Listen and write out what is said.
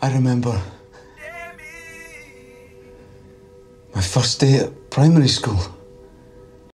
I remember my first day at primary school.